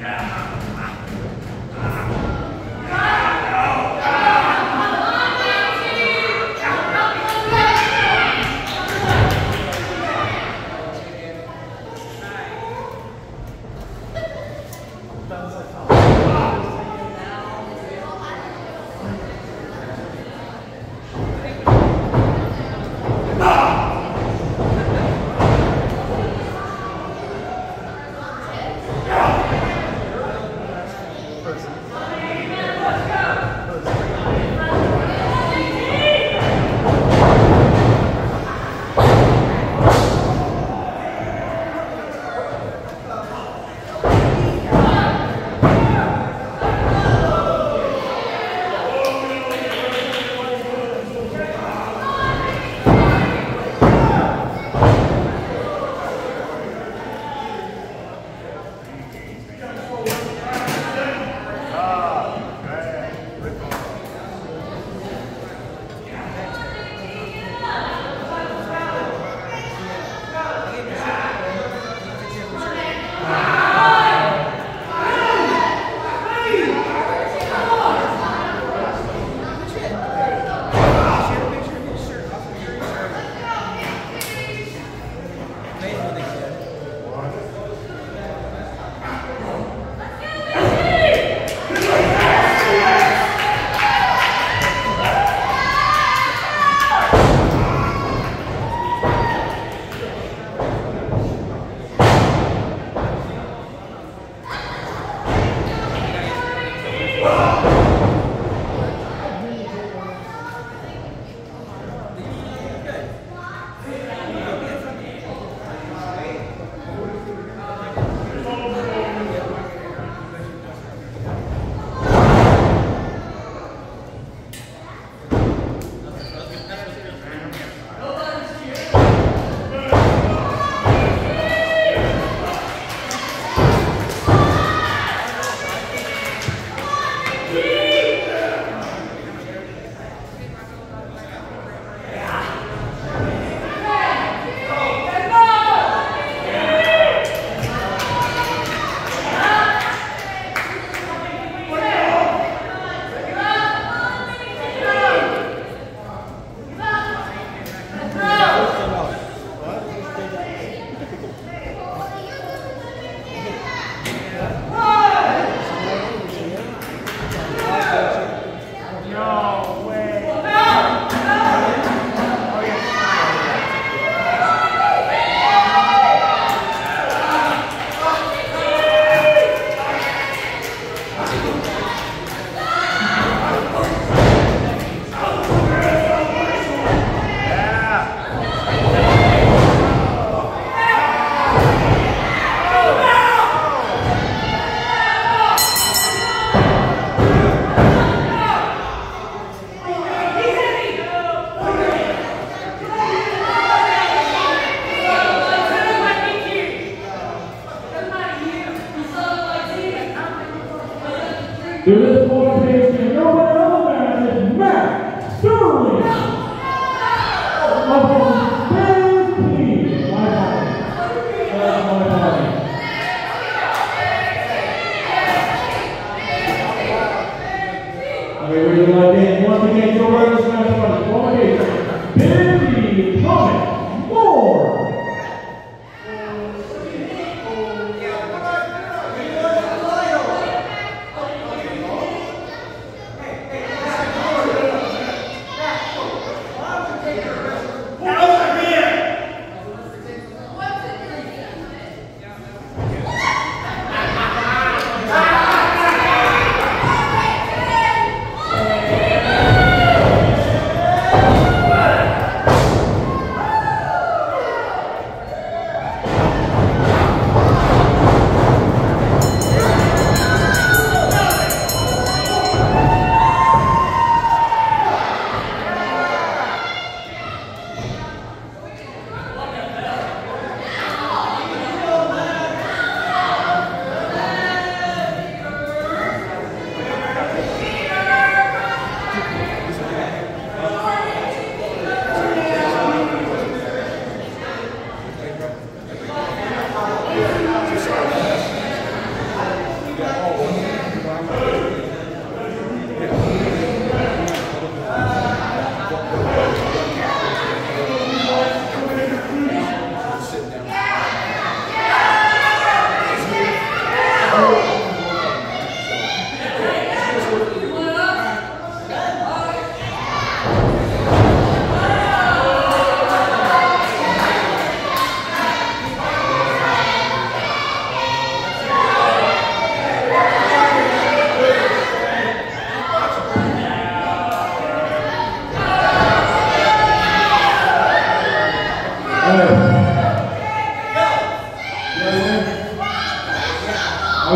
Yeah. Do. I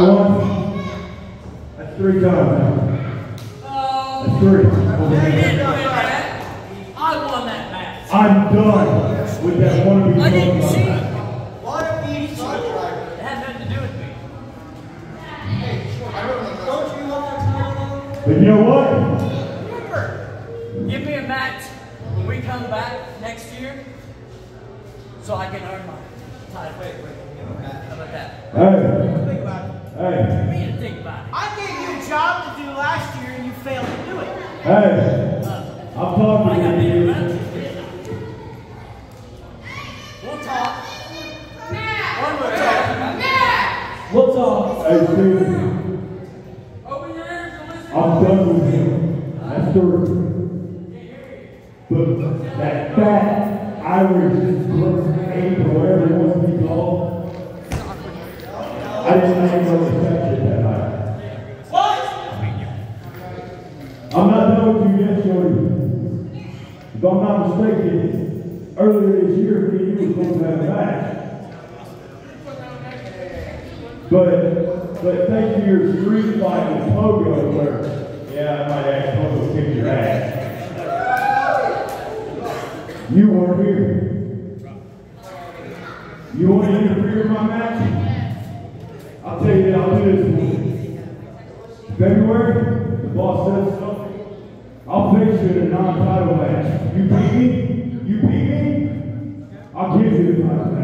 won. That's three times now. That's three. I won that match. I'm done with that one of you. Hey. Hey. What do you mean to think about it? I gave you a job to do last year and you failed to do it. Hey. If I'm not mistaken, earlier this year, me and you were going to have a match. But, but thank you your street fight with Pogo where, yeah, I might add Pogo kicked your ass. You weren't here. You want to interfere with my match? non-title match. You beat me? You beat me? I'll give you the title match.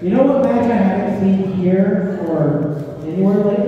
You know what match I haven't seen here or anywhere lately?